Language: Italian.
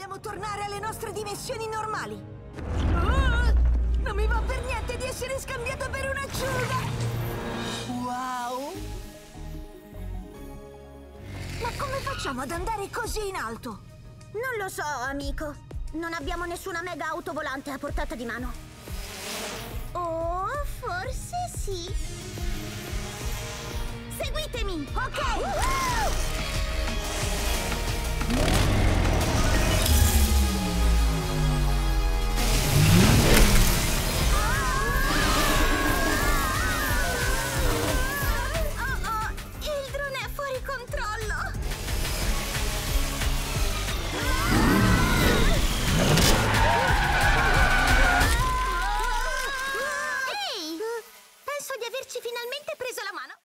Dobbiamo tornare alle nostre dimensioni normali. Oh, non mi va per niente di essere scambiato per un'acciuga! Wow! Ma come facciamo ad andare così in alto? Non lo so, amico. Non abbiamo nessuna mega auto volante a portata di mano. Oh, forse sì. Seguitemi! Ok! finalmente preso la mano!